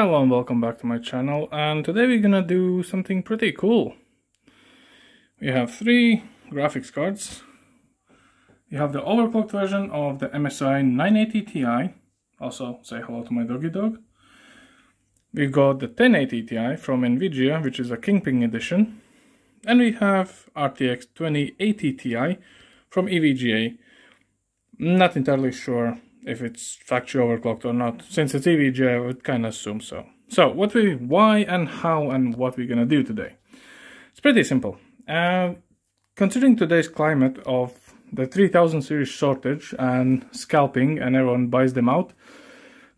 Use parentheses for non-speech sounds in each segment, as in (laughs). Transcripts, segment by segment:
Hello and welcome back to my channel and today we're gonna do something pretty cool. We have three graphics cards. You have the overclocked version of the MSI 980 Ti, also say hello to my doggy dog. We've got the 1080 Ti from Nvidia which is a Kingpin edition. And we have RTX 2080 Ti from EVGA. Not entirely sure if it's factory overclocked or not. Since it's EVGA, I would kind of assume so. So, what we, why and how and what we're gonna do today. It's pretty simple. Uh, considering today's climate of the 3000 series shortage and scalping and everyone buys them out,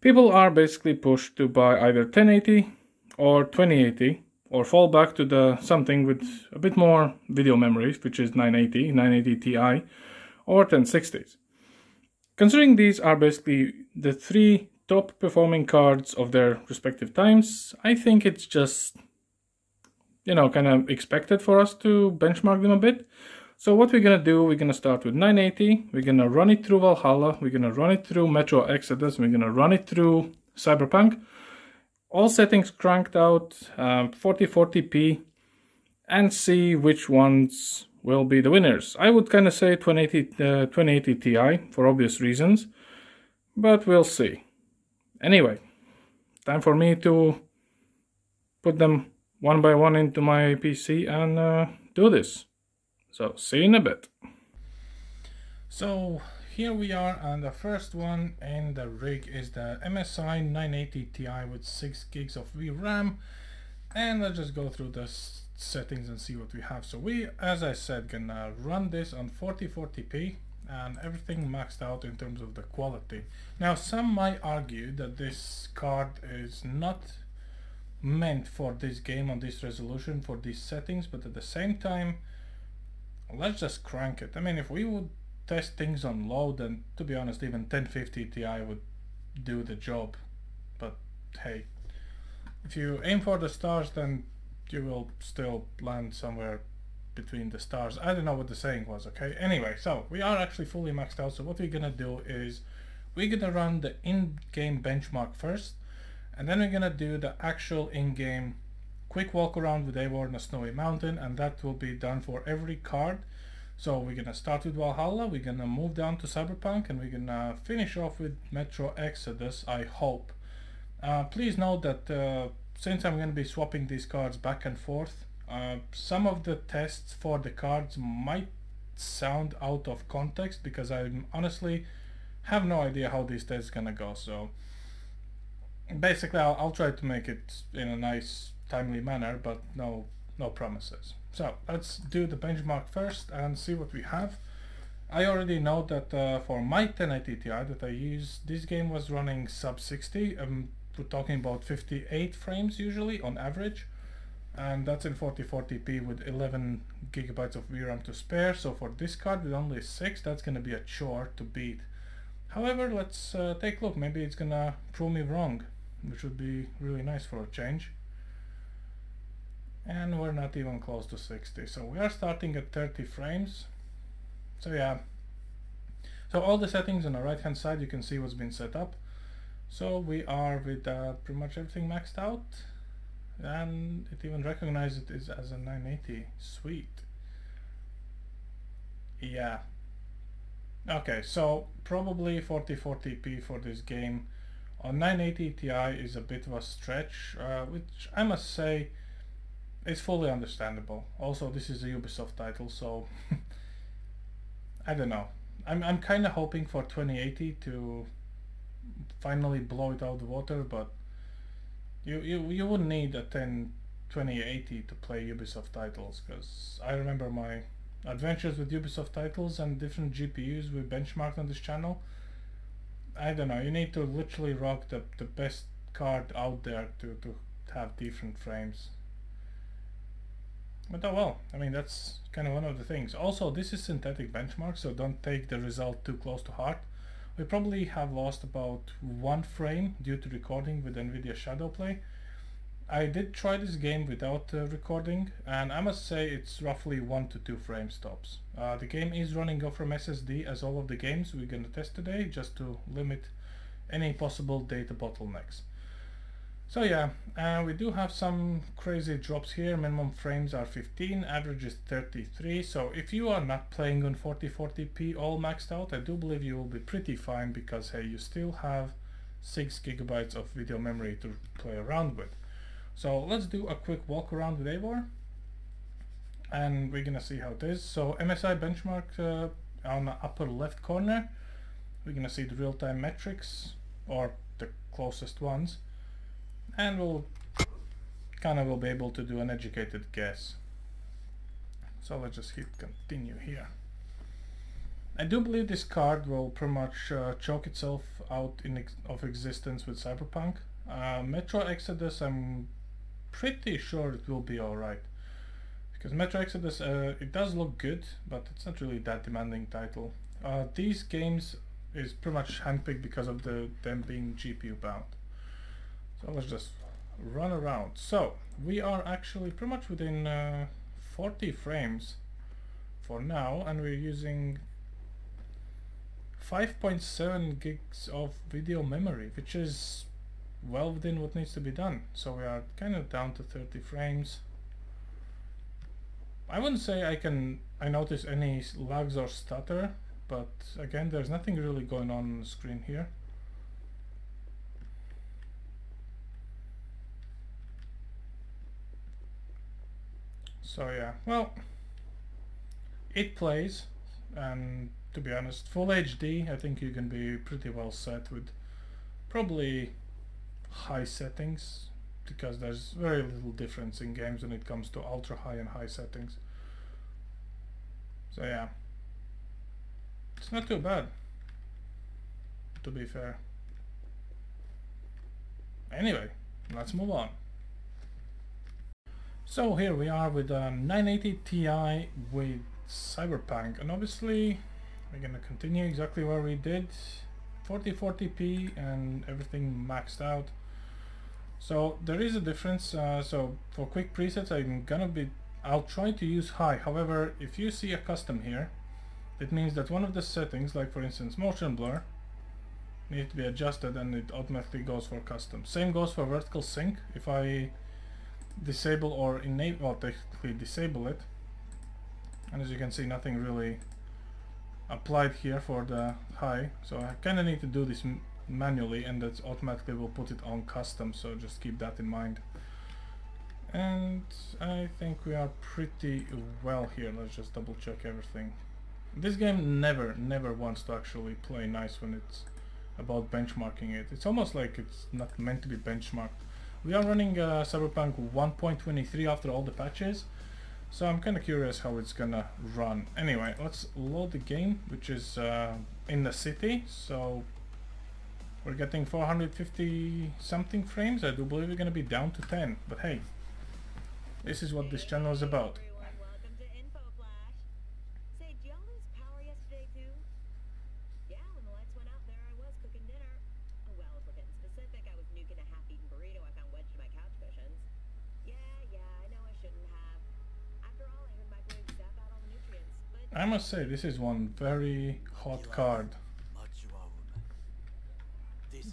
people are basically pushed to buy either 1080 or 2080 or fall back to the something with a bit more video memories, which is 980, 980 Ti or 1060s. Considering these are basically the three top performing cards of their respective times, I think it's just, you know, kind of expected for us to benchmark them a bit. So what we're gonna do, we're gonna start with 980, we're gonna run it through Valhalla, we're gonna run it through Metro Exodus, we're gonna run it through Cyberpunk, all settings cranked out, um, 1440p, and see which ones will be the winners. I would kind of say 2080, uh, 2080 Ti for obvious reasons, but we'll see. Anyway, time for me to put them one by one into my PC and uh, do this. So, see you in a bit. So, here we are and the first one in the rig is the MSI 980 Ti with 6 gigs of VRAM and let's just go through this settings and see what we have. So we, as I said, gonna run this on 1440p and everything maxed out in terms of the quality. Now some might argue that this card is not meant for this game on this resolution for these settings but at the same time let's just crank it. I mean if we would test things on low then to be honest even 1050 Ti would do the job but hey if you aim for the stars then you will still land somewhere between the stars. I don't know what the saying was, okay? Anyway, so we are actually fully maxed out. So what we're gonna do is we're gonna run the in-game benchmark first, and then we're gonna do the actual in-game quick walk around with Eivor on a snowy mountain, and that will be done for every card. So we're gonna start with Valhalla, we're gonna move down to Cyberpunk, and we're gonna finish off with Metro Exodus, I hope. Uh, please note that uh, since I'm going to be swapping these cards back and forth, uh, some of the tests for the cards might sound out of context because I honestly have no idea how these tests are gonna go. So basically, I'll, I'll try to make it in a nice, timely manner, but no, no promises. So let's do the benchmark first and see what we have. I already know that uh, for my 1080 Ti that I use, this game was running sub 60. Um, we're talking about 58 frames usually on average and that's in 1440p with 11 gigabytes of VRAM to spare. So for this card with only 6 that's gonna be a chore to beat. However let's uh, take a look. Maybe it's gonna prove me wrong which would be really nice for a change. And we're not even close to 60 so we are starting at 30 frames. So yeah. So all the settings on the right hand side you can see what's been set up so we are with uh, pretty much everything maxed out and it even recognizes it as a 980. Sweet. Yeah. Okay, so probably 1440p for this game on 980 Ti is a bit of a stretch, uh, which I must say is fully understandable. Also, this is a Ubisoft title, so (laughs) I don't know. I'm, I'm kind of hoping for 2080 to finally blow it out the water, but you, you, you wouldn't need a 10 2080 to play Ubisoft titles, because I remember my adventures with Ubisoft titles and different GPUs we benchmarked on this channel. I don't know, you need to literally rock the, the best card out there to, to have different frames. But oh well, I mean that's kind of one of the things. Also, this is synthetic benchmark, so don't take the result too close to heart. We probably have lost about one frame due to recording with NVIDIA Shadowplay. I did try this game without uh, recording and I must say it's roughly 1 to 2 frame stops. Uh, the game is running off from SSD as all of the games we're going to test today just to limit any possible data bottlenecks. So yeah, uh, we do have some crazy drops here. Minimum frames are 15, average is 33. So if you are not playing on 1440p all maxed out, I do believe you will be pretty fine because hey, you still have 6 gigabytes of video memory to play around with. So let's do a quick walk around with Eivor and we're gonna see how it is. So MSI benchmark uh, on the upper left corner, we're gonna see the real-time metrics or the closest ones and we'll kind of will be able to do an educated guess. So let's just hit continue here. I do believe this card will pretty much uh, choke itself out in ex of existence with Cyberpunk. Uh, Metro Exodus, I'm pretty sure it will be alright. Because Metro Exodus, uh, it does look good, but it's not really that demanding title. Uh, these games is pretty much handpicked because of the them being GPU bound. So let's just run around. So we are actually pretty much within uh, 40 frames for now and we're using 5.7 gigs of video memory which is well within what needs to be done. So we are kind of down to 30 frames. I wouldn't say I can I notice any lags or stutter but again there's nothing really going on on the screen here. So yeah, well, it plays, and to be honest, full HD, I think you can be pretty well set with probably high settings, because there's very little difference in games when it comes to ultra high and high settings. So yeah, it's not too bad, to be fair. Anyway, let's move on. So here we are with a 980 Ti with Cyberpunk and obviously we're gonna continue exactly where we did 1440p and everything maxed out. So there is a difference uh, so for quick presets I'm gonna be I'll try to use high. However if you see a custom here it means that one of the settings like for instance motion blur needs to be adjusted and it automatically goes for custom. Same goes for vertical sync. If I disable or enable, well technically disable it. And as you can see nothing really applied here for the high. So I kind of need to do this manually and that automatically will put it on custom so just keep that in mind. And I think we are pretty well here. Let's just double check everything. This game never, never wants to actually play nice when it's about benchmarking it. It's almost like it's not meant to be benchmarked. We are running uh, Cyberpunk 1.23 after all the patches, so I'm kind of curious how it's gonna run. Anyway, let's load the game, which is uh, in the city, so we're getting 450 something frames. I do believe we're gonna be down to 10, but hey, this is what this channel is about. I must say, this is one very hot card.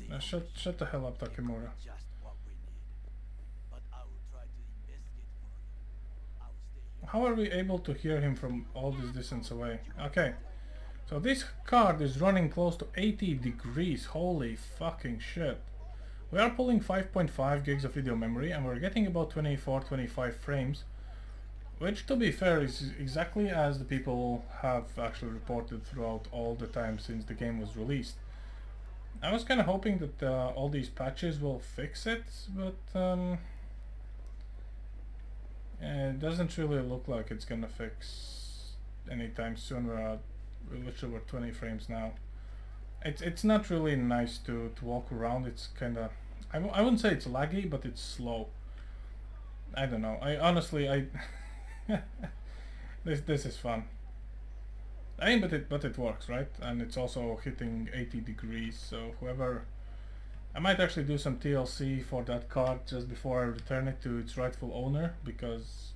Now shut, shut the hell up, Takemura. How are we able to hear him from all this distance away? Okay, so this card is running close to 80 degrees, holy fucking shit. We are pulling 5.5 gigs of video memory and we're getting about 24-25 frames. Which, to be fair, is exactly as the people have actually reported throughout all the time since the game was released. I was kind of hoping that uh, all these patches will fix it, but um, it doesn't really look like it's gonna fix anytime soon. We're at we're literally we're 20 frames now. It's it's not really nice to to walk around. It's kind of I wouldn't say it's laggy, but it's slow. I don't know. I honestly I. (laughs) (laughs) this this is fun. I mean, but it but it works, right? And it's also hitting 80 degrees. So whoever, I might actually do some TLC for that card just before I return it to its rightful owner because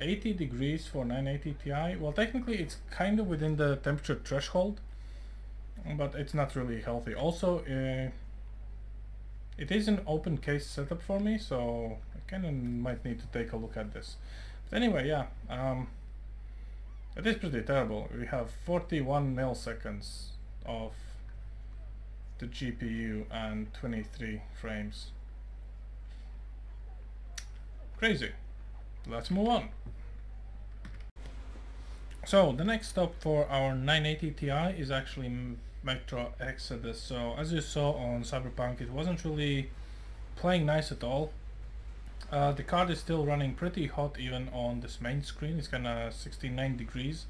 80 degrees for 980 Ti. Well, technically it's kind of within the temperature threshold, but it's not really healthy. Also, uh, It is an open case setup for me, so I kind of might need to take a look at this. Anyway, yeah, um, it is pretty terrible. We have 41 milliseconds of the GPU and 23 frames. Crazy. Let's move on. So the next stop for our 980 Ti is actually Metro Exodus. So as you saw on Cyberpunk, it wasn't really playing nice at all. Uh, the card is still running pretty hot even on this main screen. It's kinda 69 degrees.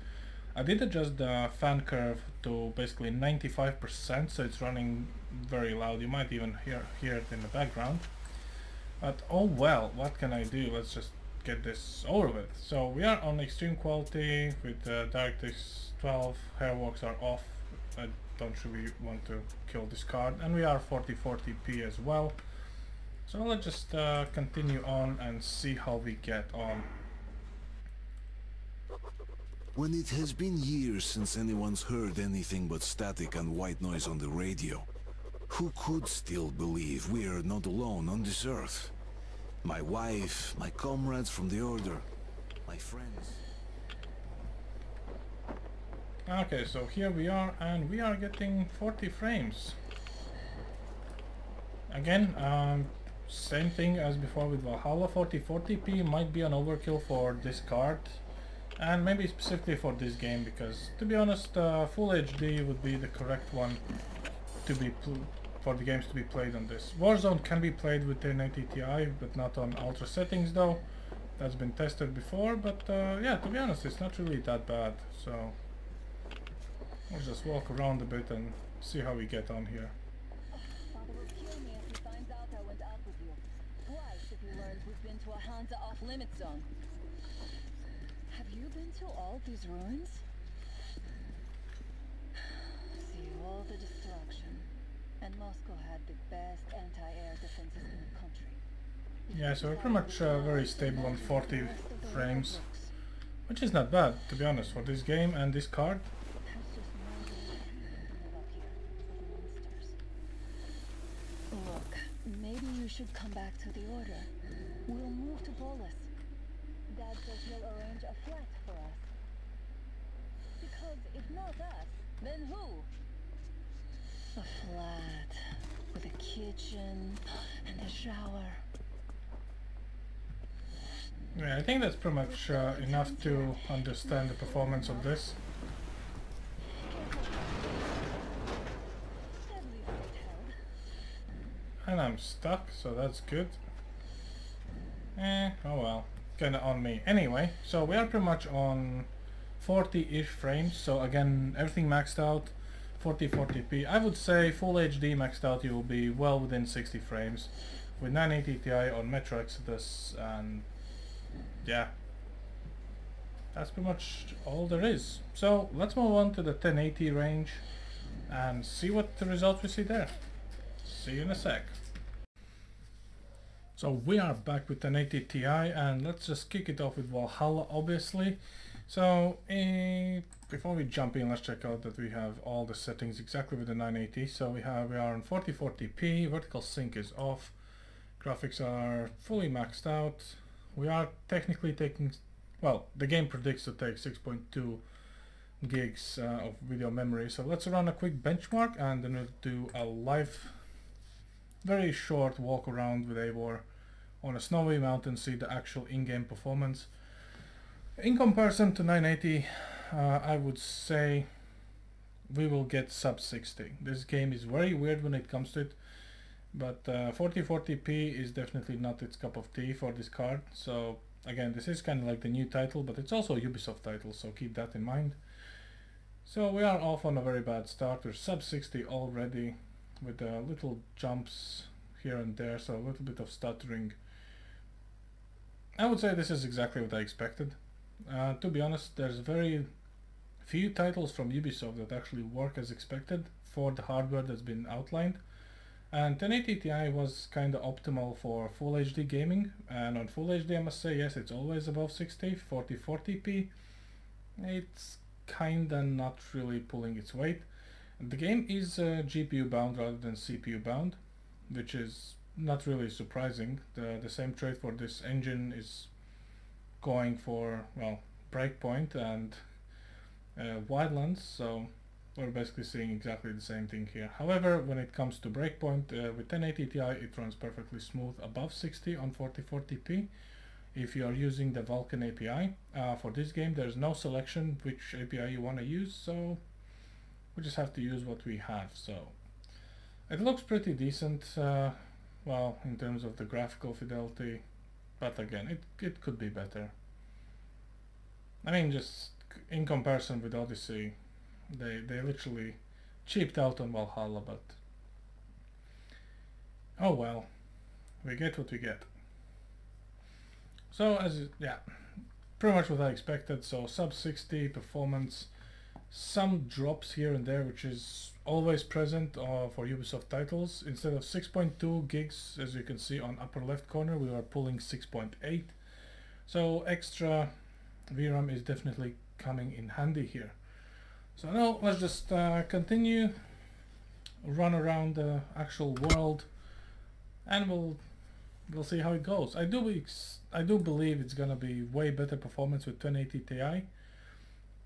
I did adjust the fan curve to basically 95% so it's running very loud. You might even hear, hear it in the background. But oh well, what can I do? Let's just get this over with. So we are on extreme quality with uh, DirectX 12, hairworks are off. I don't really want to kill this card. And we are 1440p as well. So let's just uh, continue on and see how we get on. When it has been years since anyone's heard anything but static and white noise on the radio, who could still believe we are not alone on this earth? My wife, my comrades from the Order, my friends. Okay, so here we are, and we are getting 40 frames. Again, um, same thing as before with Valhalla, 1440p might be an overkill for this card and maybe specifically for this game because to be honest uh, full HD would be the correct one to be for the games to be played on this. Warzone can be played with 1080 Ti but not on ultra settings though. That's been tested before but uh, yeah to be honest it's not really that bad so let's just walk around a bit and see how we get on here. Limit zone. Have you been to all these ruins? See all the destruction. And Moscow had the best anti-air defenses in the country. Yeah, so we're pretty much uh, very stable on 40 frames. Which is not bad, to be honest, for this game and this card. Look, maybe you should come back to the Order. We'll move to Polis. Dad says he'll arrange a flat for us. Because if not us, then who? A flat with a kitchen and a shower. Yeah, I think that's pretty much uh, enough to understand the performance of this. And I'm stuck, so that's good. Eh, oh well. Kinda on me. Anyway, so we are pretty much on 40-ish frames. So again, everything maxed out. 1440p. I would say full HD maxed out you will be well within 60 frames with 980 Ti on Metro Exodus and yeah that's pretty much all there is. So let's move on to the 1080 range and see what the results we see there. See you in a sec. So we are back with an 80 Ti and let's just kick it off with Valhalla obviously. So uh, before we jump in let's check out that we have all the settings exactly with the 980. So we have we are on 1440p, vertical sync is off, graphics are fully maxed out. We are technically taking, well the game predicts to take 6.2 gigs uh, of video memory. So let's run a quick benchmark and then we'll do a live very short walk around with Eivor on a snowy mountain see the actual in-game performance. In comparison to 980, uh, I would say we will get sub 60. This game is very weird when it comes to it, but uh, 1440p is definitely not its cup of tea for this card. So again, this is kind of like the new title, but it's also a Ubisoft title, so keep that in mind. So we are off on a very bad start. We're sub 60 already with uh, little jumps here and there, so a little bit of stuttering I would say this is exactly what I expected. Uh, to be honest, there's very few titles from Ubisoft that actually work as expected for the hardware that's been outlined. And 1080 Ti was kind of optimal for Full HD gaming, and on Full HD I must say yes, it's always above 60, 1440p. It's kinda not really pulling its weight. The game is uh, GPU bound rather than CPU bound, which is not really surprising. The the same trade for this engine is going for well breakpoint and uh, wildlands, so we're basically seeing exactly the same thing here. However, when it comes to breakpoint uh, with 1080 Ti, it runs perfectly smooth above 60 on 1440p. If you are using the Vulkan API uh, for this game, there's no selection which API you want to use, so we just have to use what we have. So it looks pretty decent, uh, well, in terms of the graphical fidelity, but again, it, it could be better. I mean, just in comparison with Odyssey, they they literally cheaped out on Valhalla, but oh well, we get what we get. So as yeah, pretty much what I expected. So sub 60 performance, some drops here and there, which is always present uh, for Ubisoft titles. Instead of 6.2 gigs, as you can see on upper left corner, we are pulling 6.8. So extra VRAM is definitely coming in handy here. So now let's just uh, continue, run around the actual world, and we'll we'll see how it goes. I do I do believe it's gonna be way better performance with 1080 Ti.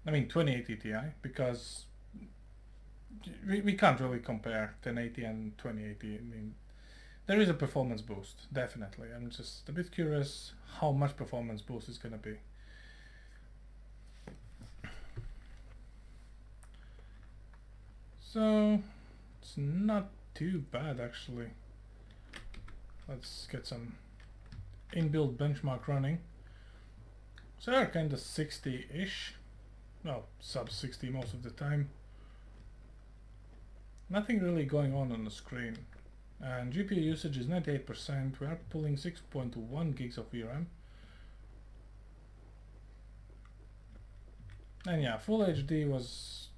I mean 2080 Ti because we, we can't really compare 1080 and 2080. I mean there is a performance boost definitely. I'm just a bit curious how much performance boost is gonna be. So it's not too bad actually. Let's get some inbuilt benchmark running. So kind of 60-ish. Well, sub 60 most of the time. Nothing really going on on the screen. And GPU usage is 98%. We are pulling 6.1 gigs of VRAM. And yeah, Full HD was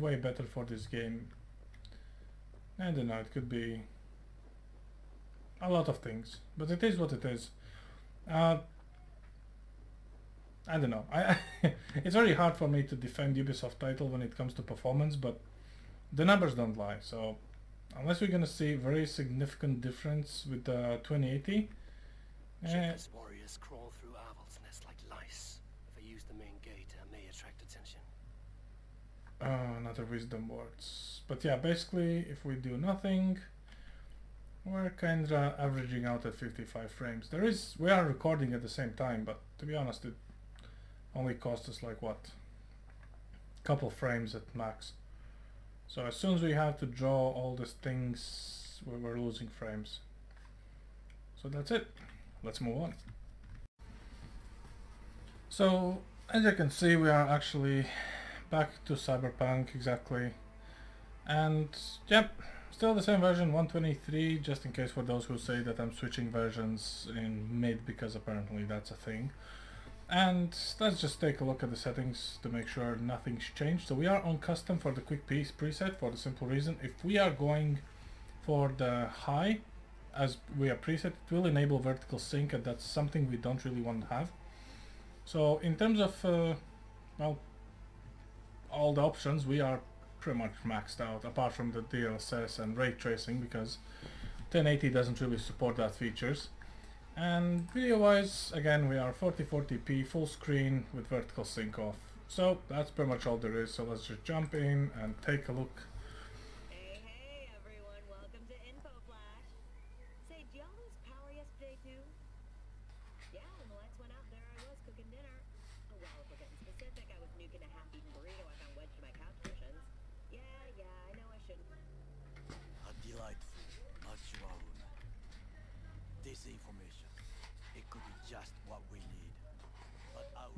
way better for this game. I don't know, it could be a lot of things, but it is what it is. Uh, I don't know. I (laughs) it's very hard for me to defend Ubisoft title when it comes to performance, but the numbers don't lie. So unless we're gonna see very significant difference with the 2080, eh, warriors crawl through nest like lice. If I use the main gate, I may attract attention. Uh, another wisdom words. But yeah, basically, if we do nothing, we're kind of averaging out at 55 frames. There is, we are recording at the same time, but to be honest, it only cost us like what, couple frames at max. So as soon as we have to draw all these things, we're losing frames. So that's it. Let's move on. So as you can see, we are actually back to Cyberpunk exactly. And yep, still the same version 123 just in case for those who say that I'm switching versions in mid because apparently that's a thing. And let's just take a look at the settings to make sure nothing's changed. So we are on custom for the quick piece preset for the simple reason if we are going for the high as we are preset it will enable vertical sync and that's something we don't really want to have. So in terms of uh, well all the options we are pretty much maxed out apart from the DLSS and ray tracing because 1080 doesn't really support that features and video wise again we are 1440p full screen with vertical sync off. So that's pretty much all there is. So let's just jump in and take a look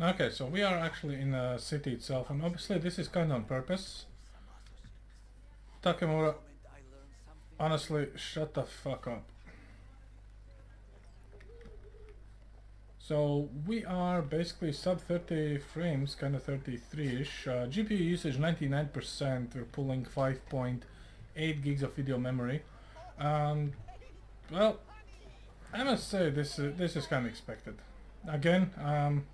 Okay, so we are actually in the city itself, and obviously this is kind of on purpose. Takemura, honestly, shut the fuck up. So we are basically sub 30 frames, kind of 33-ish. Uh, GPU usage 99%, we're pulling 5.8 gigs of video memory. Um, well, I must say this, uh, this is kind of expected. Again, um,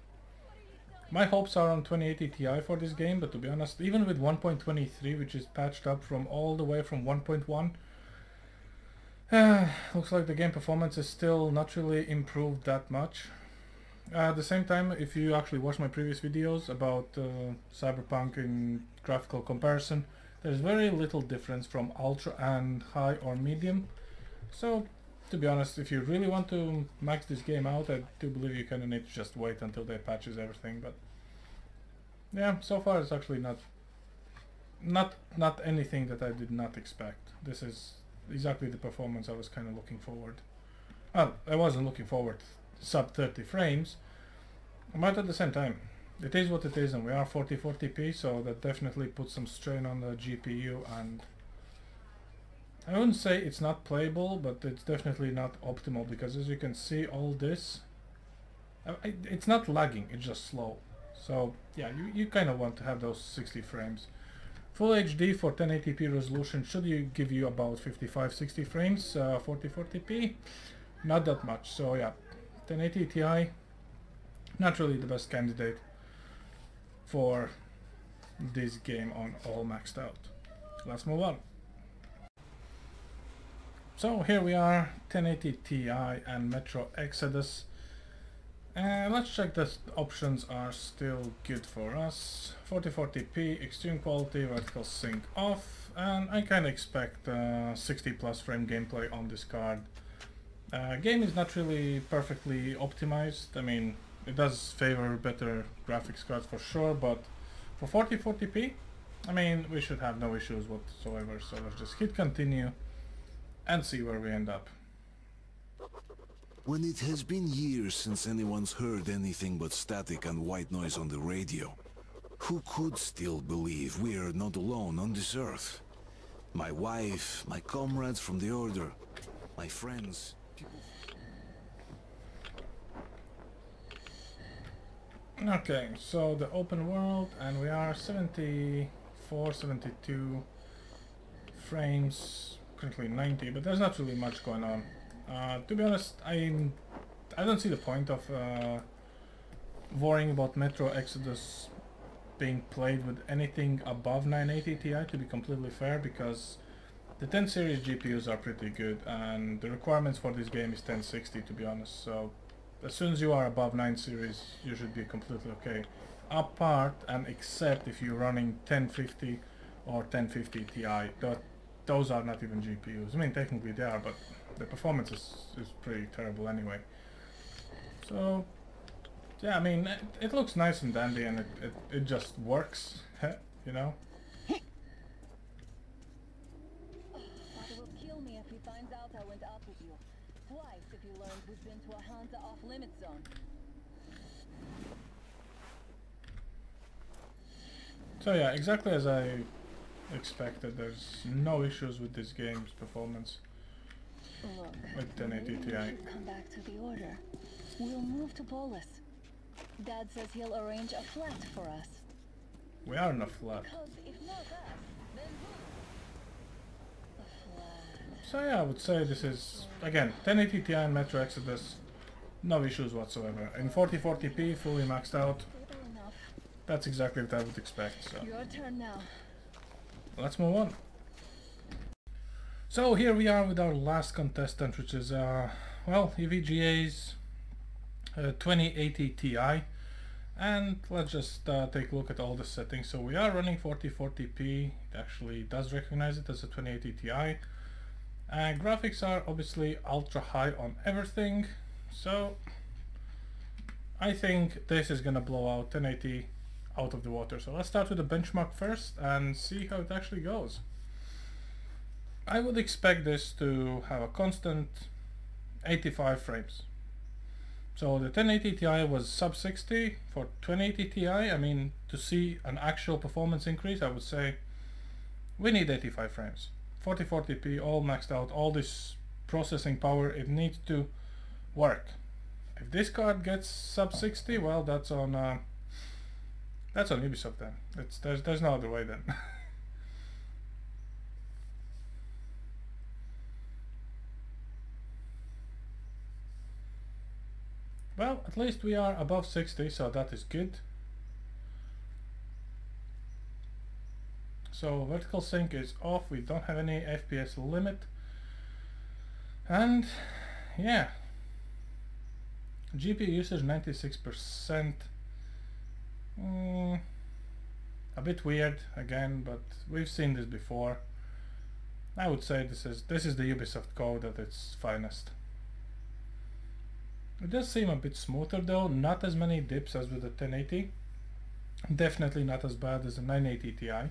my hopes are on 2080 Ti for this game, but to be honest, even with 1.23, which is patched up from all the way from 1.1, Uh, (sighs) looks like the game performance is still not really improved that much. Uh, at the same time, if you actually watch my previous videos about uh, Cyberpunk in graphical comparison, there's very little difference from ultra and high or medium. So, to be honest, if you really want to max this game out, I do believe you kind of need to just wait until they patches everything. But yeah, so far it's actually not not not anything that I did not expect. This is exactly the performance I was kind of looking forward. Well, I wasn't looking forward sub 30 frames, but at the same time, it is what it is and we are 1440p, so that definitely puts some strain on the GPU and I wouldn't say it's not playable, but it's definitely not optimal because as you can see all this, it's not lagging, it's just slow. So yeah, you, you kind of want to have those 60 frames. Full HD for 1080p resolution should you give you about 55-60 frames, uh, 1440p, not that much. So yeah, 1080 Ti, not really the best candidate for this game on all maxed out. Let's move on. So here we are, 1080 Ti and Metro Exodus. And let's check the options are still good for us. 1440p, extreme quality, vertical sync off, and I of expect uh, 60 plus frame gameplay on this card. Uh, game is not really perfectly optimized, I mean it does favor better graphics cards for sure, but for 1440p, I mean we should have no issues whatsoever, so let's just hit continue and see where we end up. When it has been years since anyone's heard anything but static and white noise on the radio, who could still believe we are not alone on this earth? My wife, my comrades from the Order, my friends, Okay, so the open world, and we are 74, 72 frames, currently 90, but there's not really much going on. Uh, to be honest, I I don't see the point of uh, worrying about Metro Exodus being played with anything above 980 Ti to be completely fair because the 10 series GPUs are pretty good and the requirements for this game is 1060 to be honest so as soon as you are above 9 series you should be completely okay apart and except if you're running 1050 or 1050 Ti those are not even GPUs I mean technically they are but the performance is, is pretty terrible anyway. So, yeah, I mean, it, it looks nice and dandy and it, it, it just works, (laughs) you know? Father will kill me if he finds out I went out with you. Twice if he learns we've been to a Hansa off-limit zone. So yeah, exactly as I expected, there's no issues with this game's performance. Look, With 1080 maybe we Ti. should come back to the order. We'll move to Polis. Dad says he'll arrange a flat for us. We are in a flat. Because if not us, then who? A flat. So yeah, I would say this is, again, 1080 Ti and Metro Exodus, no issues whatsoever. In 1440p, fully maxed out, that's exactly what I would expect, so Your turn now. Let's move on. So here we are with our last contestant, which is, uh, well, EVGA's uh, 2080 Ti. And let's just uh, take a look at all the settings. So we are running 1440p, it actually does recognize it as a 2080 Ti. Uh, graphics are obviously ultra high on everything, so I think this is gonna blow out 1080 out of the water. So let's start with the benchmark first and see how it actually goes. I would expect this to have a constant 85 frames. So the 1080 Ti was sub 60 for 2080 Ti. I mean, to see an actual performance increase, I would say we need 85 frames. 1440p, all maxed out, all this processing power, it needs to work. If this card gets sub 60, well, that's on uh, that's on Ubisoft then. It's there's there's no other way then. (laughs) Well, at least we are above 60, so that is good. So vertical sync is off, we don't have any FPS limit. And yeah, GPU usage 96%. Mm, a bit weird again, but we've seen this before. I would say this is this is the Ubisoft code at its finest. It does seem a bit smoother though, not as many dips as with the 1080. Definitely not as bad as the 980 Ti.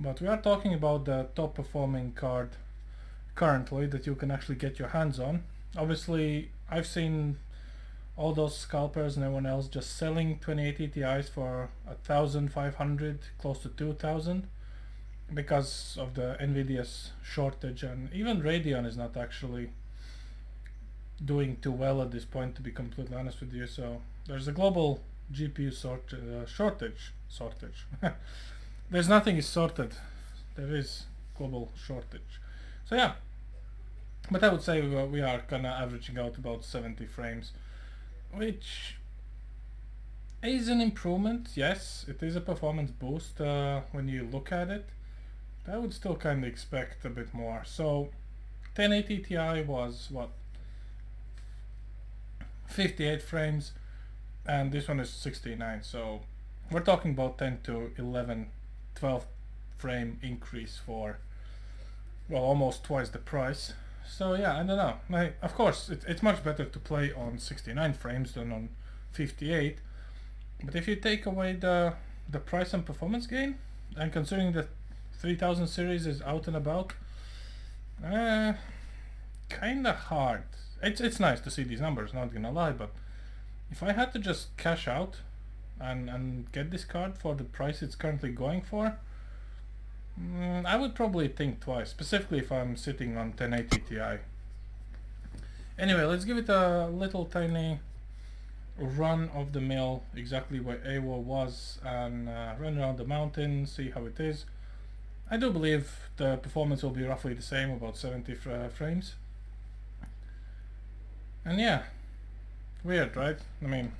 But we are talking about the top performing card currently that you can actually get your hands on. Obviously, I've seen all those scalpers and everyone else just selling 2080 Ti's for a thousand five hundred, close to two thousand, because of the Nvidia's shortage, and even Radeon is not actually doing too well at this point, to be completely honest with you. So there's a global GPU sort uh, shortage. Shortage. (laughs) there's nothing is sorted. There is global shortage. So yeah, but I would say we are kind of averaging out about 70 frames, which is an improvement. Yes, it is a performance boost uh, when you look at it. I would still kind of expect a bit more. So 1080 Ti was what 58 frames and this one is 69 so we're talking about 10 to 11 12 frame increase for well almost twice the price so yeah I don't know. I, of course it, it's much better to play on 69 frames than on 58 but if you take away the the price and performance gain and considering the 3000 series is out and about uh, kinda hard. It's it's nice to see these numbers not gonna lie but if I had to just cash out and and get this card for the price it's currently going for Mm, I would probably think twice, specifically if I'm sitting on 1080 Ti. Anyway, let's give it a little tiny run of the mill, exactly where Eivor was, and uh, run around the mountain, see how it is. I do believe the performance will be roughly the same, about 70 fr uh, frames. And yeah, weird, right? I mean,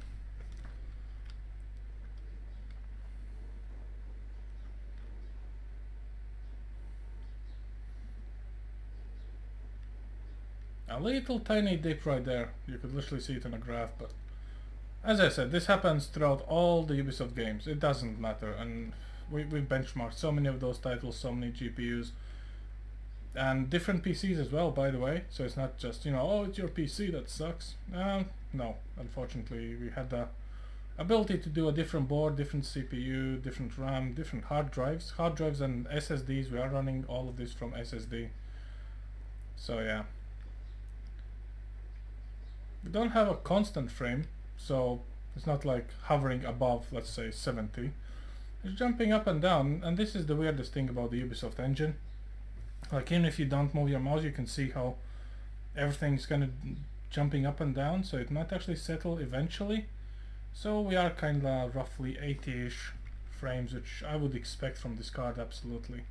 a little tiny dip right there. You could literally see it in a graph, but as I said, this happens throughout all the Ubisoft games. It doesn't matter, and we, we've benchmarked so many of those titles, so many GPUs, and different PCs as well, by the way. So it's not just, you know, oh, it's your PC that sucks. Um, no, unfortunately, we had the ability to do a different board, different CPU, different RAM, different hard drives. Hard drives and SSDs, we are running all of this from SSD. So yeah. We don't have a constant frame, so it's not like hovering above, let's say, 70. It's jumping up and down, and this is the weirdest thing about the Ubisoft engine. Like even if you don't move your mouse, you can see how everything's kind of jumping up and down, so it might actually settle eventually. So we are kind of roughly 80-ish frames, which I would expect from this card, absolutely.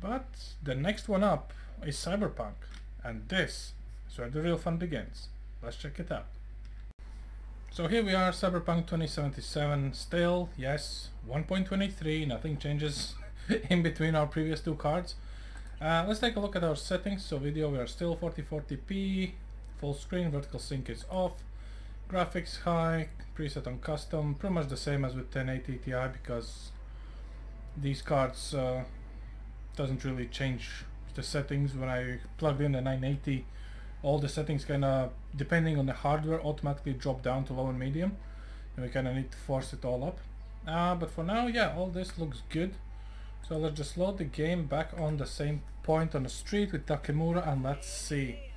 But the next one up is Cyberpunk, and this is where the real fun begins. Let's check it out. So here we are, Cyberpunk 2077, still, yes, 1.23, nothing changes (laughs) in between our previous two cards. Uh, let's take a look at our settings. So video, we are still 1440p, full screen, vertical sync is off, graphics high, preset on custom, pretty much the same as with 1080 Ti because these cards uh, doesn't really change the settings when I plugged in the 980 all the settings kind of depending on the hardware automatically drop down to low and medium and we kind of need to force it all up. Uh, but for now yeah all this looks good. So let's just load the game back on the same point on the street with Takemura and let's see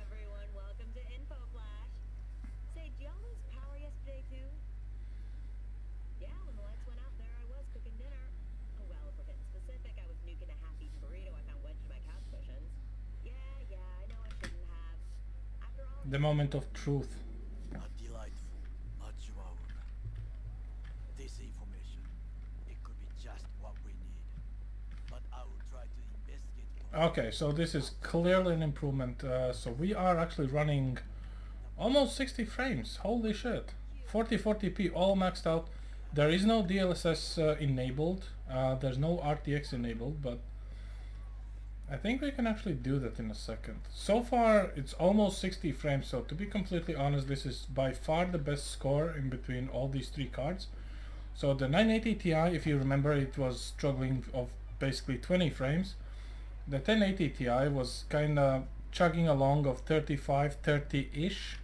the moment of truth. This information, it could be just what we need. But I will try to investigate. Okay, so this is clearly an improvement. Uh, so we are actually running almost 60 frames. Holy shit. 1440p all maxed out. There is no DLSS uh, enabled. Uh, there's no RTX enabled, but I think we can actually do that in a second. So far, it's almost 60 frames, so to be completely honest, this is by far the best score in between all these three cards. So the 980 Ti, if you remember, it was struggling of basically 20 frames. The 1080 Ti was kind of chugging along of 35, 30-ish,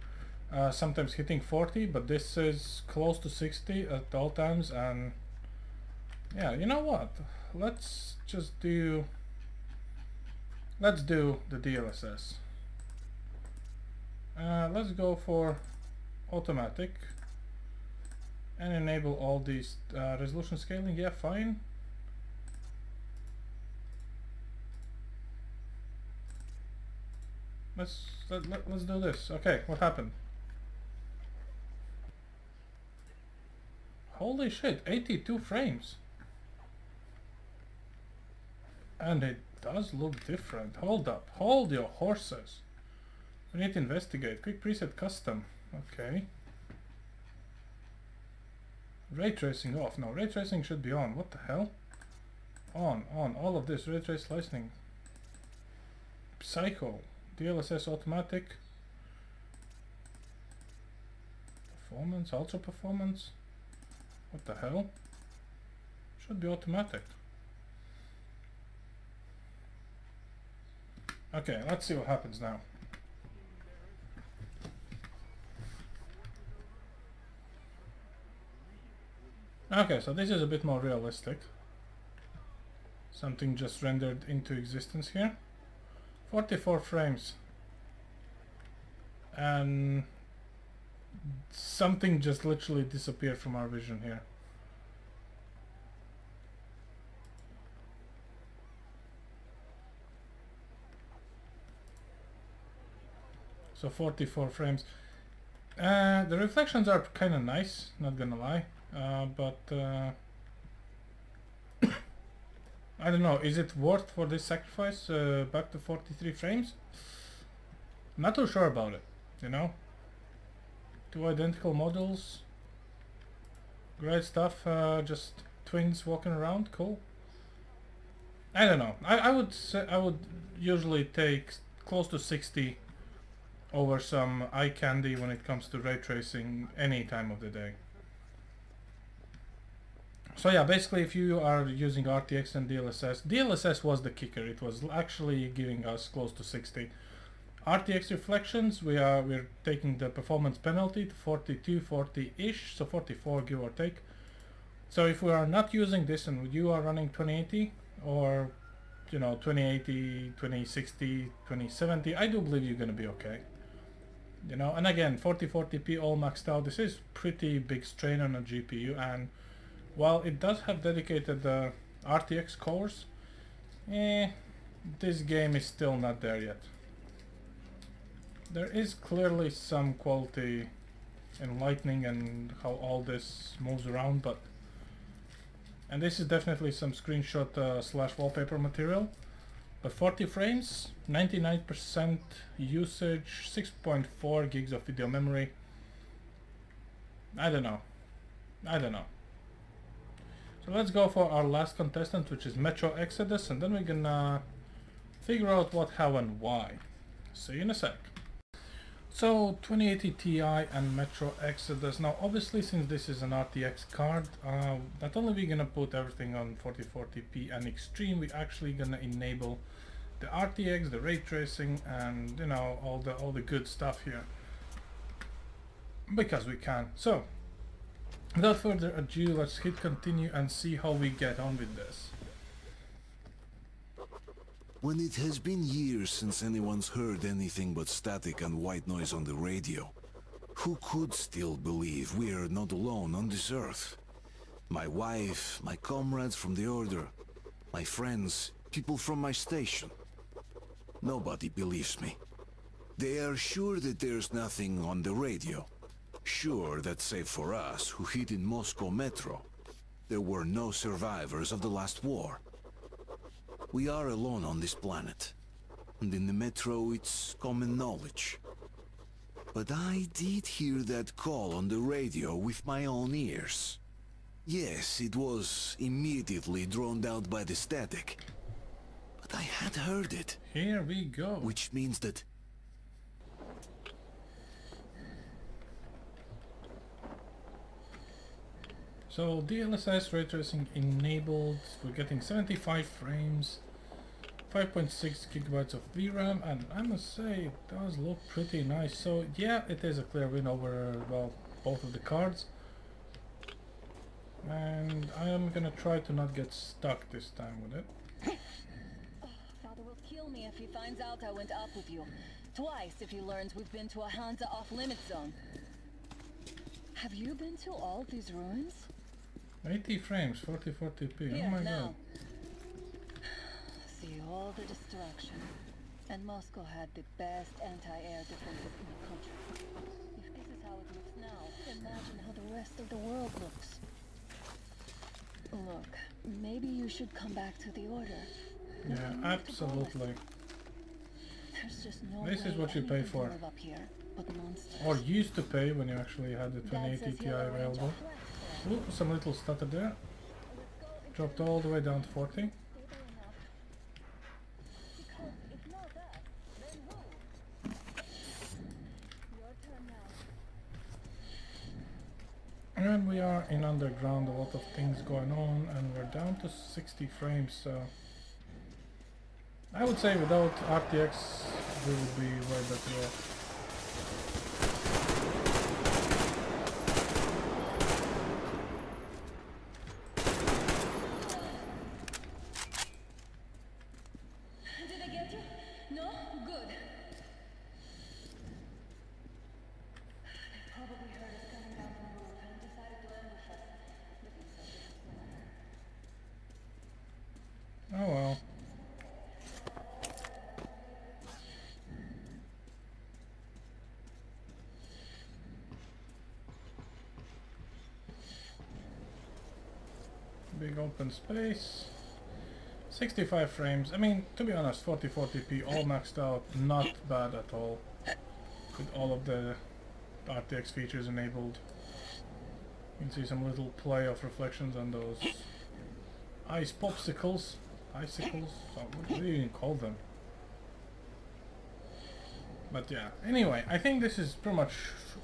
uh, sometimes hitting 40, but this is close to 60 at all times, and yeah, you know what? Let's just do let's do the DLSS. Uh, let's go for automatic and enable all these uh, resolution scaling. Yeah, fine. Let's let, let, let's do this. Okay, what happened? Holy shit, 82 frames. And it does look different. Hold up. Hold your horses. We need to investigate. Quick preset custom. Okay. Ray tracing off. No, ray tracing should be on. What the hell? On, on. All of this. Ray trace licensing. Psycho. DLSS automatic. Performance. Ultra performance. What the hell? Should be automatic. Okay, let's see what happens now. Okay, so this is a bit more realistic. Something just rendered into existence here. 44 frames. And something just literally disappeared from our vision here. So 44 frames. Uh, the reflections are kind of nice, not gonna lie, uh, but uh, (coughs) I don't know, is it worth for this sacrifice uh, back to 43 frames? Not too sure about it, you know? Two identical models, great stuff, uh, just twins walking around, cool. I don't know, I, I would say, I would usually take close to 60 over some eye candy when it comes to ray tracing any time of the day. So yeah, basically if you are using RTX and DLSS, DLSS was the kicker. It was actually giving us close to 60. RTX reflections, we are we're taking the performance penalty to 42, 40-ish, so 44 give or take. So if we are not using this and you are running 2080 or you know 2080, 2060, 2070, I do believe you're gonna be okay you know? And again 1440p all maxed out this is pretty big strain on a GPU and while it does have dedicated uh, RTX cores eh, this game is still not there yet. There is clearly some quality in lightning and how all this moves around but and this is definitely some screenshot uh, slash wallpaper material but 40 frames, 99% usage, 6.4 gigs of video memory. I don't know. I don't know. So let's go for our last contestant, which is Metro Exodus, and then we're gonna figure out what, how, and why. See you in a sec. So 2080 Ti and Metro Exodus. Now obviously since this is an RTX card, uh, not only we're gonna put everything on 1440p and Extreme, we're actually gonna enable the RTX, the ray tracing, and you know all the all the good stuff here because we can. So without further ado, let's hit continue and see how we get on with this. When it has been years since anyone's heard anything but static and white noise on the radio, who could still believe we are not alone on this earth? My wife, my comrades from the Order, my friends, people from my station. Nobody believes me. They are sure that there's nothing on the radio. Sure that save for us, who hid in Moscow Metro, there were no survivors of the last war. We are alone on this planet. And in the Metro, it's common knowledge. But I did hear that call on the radio with my own ears. Yes, it was immediately drowned out by the static. But I had heard it, Here we go. which means that So DLSS ray tracing enabled. We're getting 75 frames, 5.6 gigabytes of VRAM, and I must say it does look pretty nice. So yeah, it is a clear win over well both of the cards. And I am gonna try to not get stuck this time with it. Father will kill me if he finds out I went up with you. Twice if he learns we've been to a Hansa off-limit zone. Have you been to all these ruins? 80 frames, 1440p. Here, oh my now. god. (sighs) See all the destruction. And Moscow had the best anti-air defenses in the country. If this is how it looks now, imagine how the rest of the world looks. Look, maybe you should come back to the Order. Yeah, can move to Polis. absolutely. There's just no This is what you pay for. here. Or used to pay when you actually had the Dad 2080 says Ti available. Ooh, some little stutter there. Dropped all the way down to 40. stable enough. Because if not that, then who? Your turn now. And we are in underground, a lot of things going on, and we're down to 60 frames, so... I would say without RTX, we would be way better off. Did I get you? No? Good. They probably heard us coming down from the roof and decided to ambush us. Looking so disappointed. Oh well. Big open space. 65 frames. I mean, to be honest, 1440p all maxed out, not bad at all. With all of the RTX features enabled. You can see some little play of reflections on those ice popsicles. Icicles? What do you even call them? But yeah, anyway, I think this is pretty much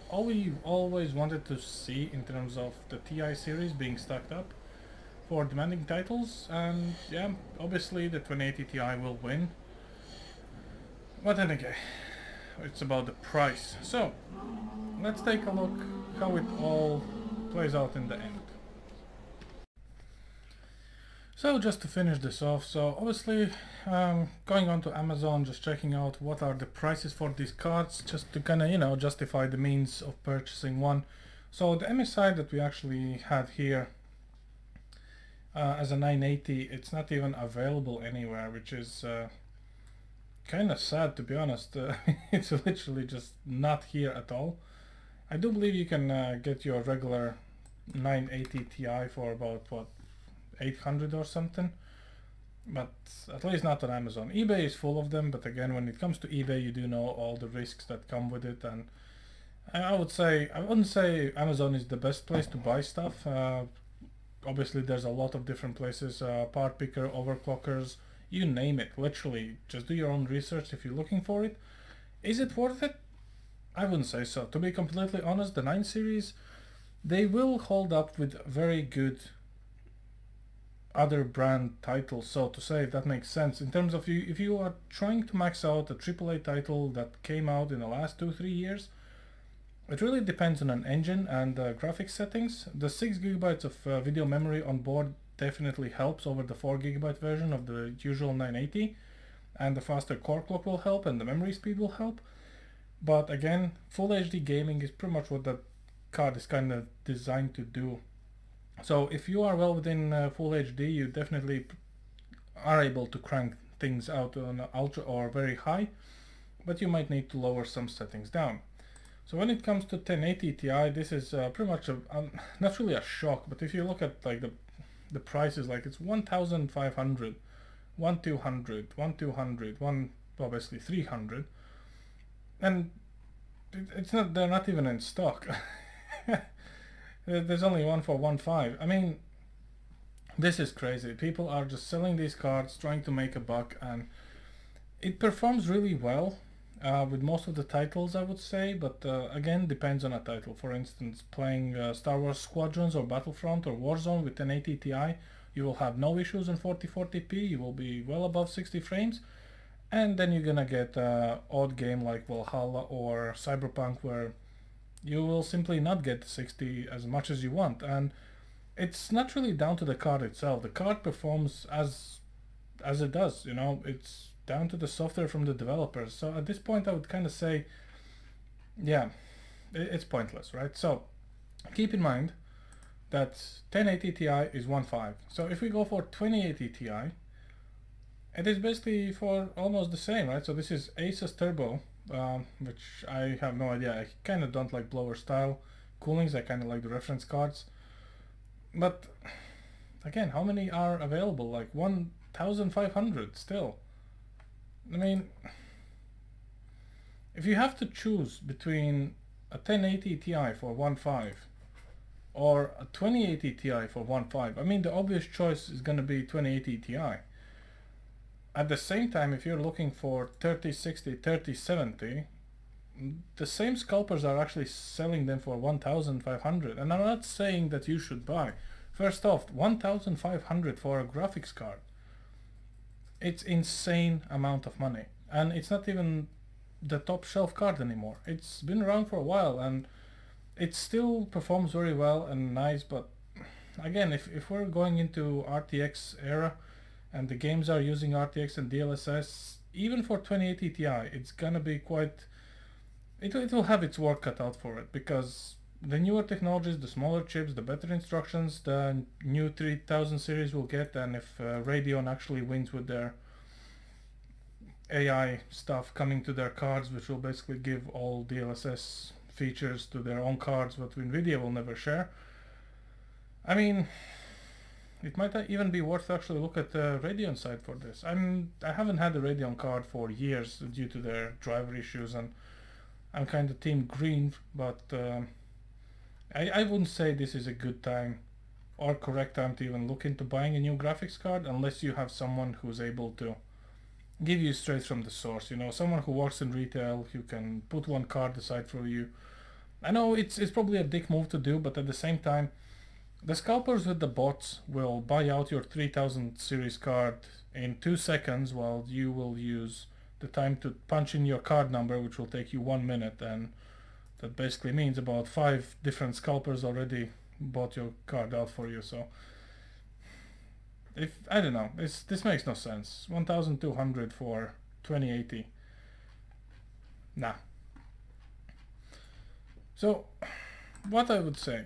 all we always wanted to see in terms of the TI series being stacked up for demanding titles, and yeah, obviously the 2080 Ti will win. But then again, it's about the price. So, let's take a look how it all plays out in the end. So just to finish this off, so obviously um, going on to Amazon, just checking out what are the prices for these cards, just to kind of, you know, justify the means of purchasing one. So the MSI that we actually had here uh, as a 980, it's not even available anywhere, which is uh, kind of sad to be honest. Uh, (laughs) it's literally just not here at all. I do believe you can uh, get your regular 980 Ti for about, what, 800 or something but at least not on Amazon. eBay is full of them but again when it comes to eBay you do know all the risks that come with it and I would say I wouldn't say Amazon is the best place to buy stuff uh, obviously there's a lot of different places uh, part picker overclockers you name it literally just do your own research if you're looking for it. Is it worth it? I wouldn't say so. To be completely honest the 9 series they will hold up with very good other brand titles so to say if that makes sense. In terms of you if you are trying to max out a AAA title that came out in the last two three years it really depends on an engine and uh, graphics settings. The 6 gigabytes of uh, video memory on board definitely helps over the 4 gigabyte version of the usual 980 and the faster core clock will help and the memory speed will help. But again full HD gaming is pretty much what that card is kind of designed to do. So if you are well within uh, full HD, you definitely are able to crank things out on ultra or very high, but you might need to lower some settings down. So when it comes to 1080 Ti, this is uh, pretty much a, um, not really a shock, but if you look at like the the prices, like it's 1,500, 1,200, 1,200, one obviously 300, and it, it's not they're not even in stock. (laughs) There's only one for one five. I mean, this is crazy. People are just selling these cards, trying to make a buck, and it performs really well uh, with most of the titles, I would say. But uh, again, depends on a title. For instance, playing uh, Star Wars Squadrons or Battlefront or Warzone with 1080 Ti, you will have no issues in 1440p. You will be well above 60 frames. And then you're gonna get an odd game like Valhalla or Cyberpunk where you will simply not get 60 as much as you want. And it's not really down to the card itself. The card performs as as it does, you know, it's down to the software from the developers. So at this point I would kind of say yeah, it's pointless, right? So keep in mind that 1080 Ti is 1.5. So if we go for 2080 Ti, it is basically for almost the same, right? So this is Asus Turbo, um, which I have no idea. I kind of don't like blower style coolings. I kind of like the reference cards. But again, how many are available? Like 1,500 still. I mean, if you have to choose between a 1080 Ti for 1.5 or a 2080 Ti for 1.5, I mean the obvious choice is going to be 2080 Ti. At the same time, if you're looking for 3060, 3070, the same scalpers are actually selling them for 1500 and I'm not saying that you should buy. First off, 1500 for a graphics card. It's insane amount of money and it's not even the top shelf card anymore. It's been around for a while and it still performs very well and nice but again if, if we're going into RTX era and the games are using RTX and DLSS even for 2080 Ti it's gonna be quite it, it will have its work cut out for it because the newer technologies, the smaller chips, the better instructions, the new 3000 series will get and if uh, Radeon actually wins with their AI stuff coming to their cards which will basically give all DLSS features to their own cards but Nvidia will never share. I mean it might even be worth actually look at the Radeon side for this. I'm I haven't had a Radeon card for years due to their driver issues and I'm kind of team green but um, I, I wouldn't say this is a good time or correct time to even look into buying a new graphics card unless you have someone who's able to give you straight from the source you know someone who works in retail who can put one card aside for you. I know it's it's probably a dick move to do but at the same time the scalpers with the bots will buy out your 3000 series card in two seconds while you will use the time to punch in your card number which will take you one minute and that basically means about five different scalpers already bought your card out for you so. If I don't know this this makes no sense. 1200 for 2080 nah. So what I would say.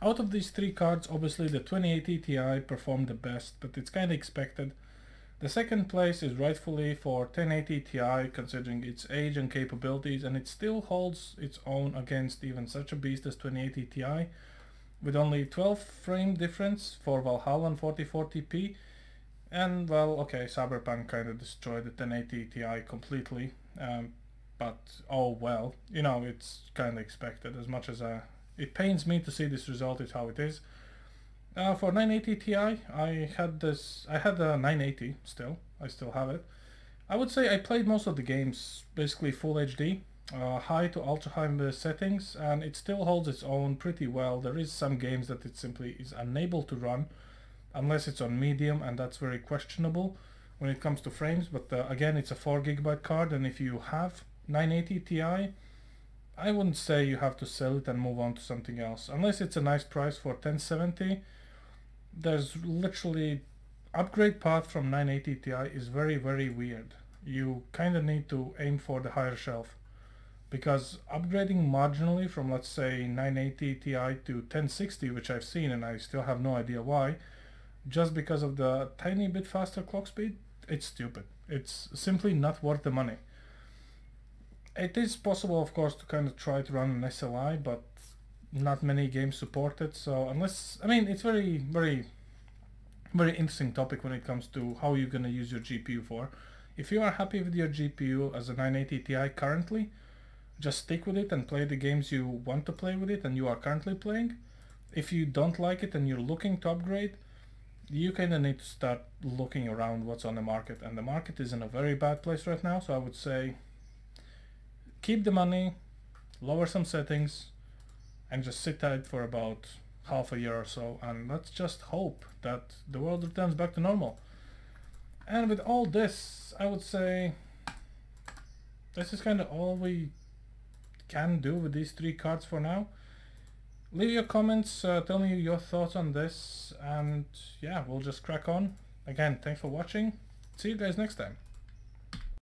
Out of these three cards obviously the 2080 Ti performed the best but it's kind of expected the second place is rightfully for 1080 Ti considering its age and capabilities and it still holds its own against even such a beast as 2080 Ti with only 12 frame difference for Valhalla and 1440p and well okay Cyberpunk kind of destroyed the 1080 Ti completely um, but oh well. You know it's kind of expected. As much as uh, it pains me to see this result is how it is uh, for 980 Ti, I had this. I had a 980 still. I still have it. I would say I played most of the games basically full HD, uh, high to ultra high settings, and it still holds its own pretty well. There is some games that it simply is unable to run, unless it's on medium, and that's very questionable when it comes to frames. But uh, again, it's a 4 gigabyte card, and if you have 980 Ti, I wouldn't say you have to sell it and move on to something else, unless it's a nice price for 1070 there's literally upgrade path from 980 Ti is very very weird. You kind of need to aim for the higher shelf because upgrading marginally from let's say 980 Ti to 1060 which I've seen and I still have no idea why just because of the tiny bit faster clock speed it's stupid. It's simply not worth the money. It is possible of course to kind of try to run an SLI but not many games support it so unless I mean it's very very very interesting topic when it comes to how you're gonna use your GPU for. If you are happy with your GPU as a 980 Ti currently just stick with it and play the games you want to play with it and you are currently playing. If you don't like it and you're looking to upgrade you kind of need to start looking around what's on the market and the market is in a very bad place right now so I would say keep the money lower some settings and just sit tight for about half a year or so and let's just hope that the world returns back to normal. And with all this I would say this is kind of all we can do with these three cards for now. Leave your comments uh, tell me your thoughts on this and yeah we'll just crack on. Again thanks for watching. See you guys next time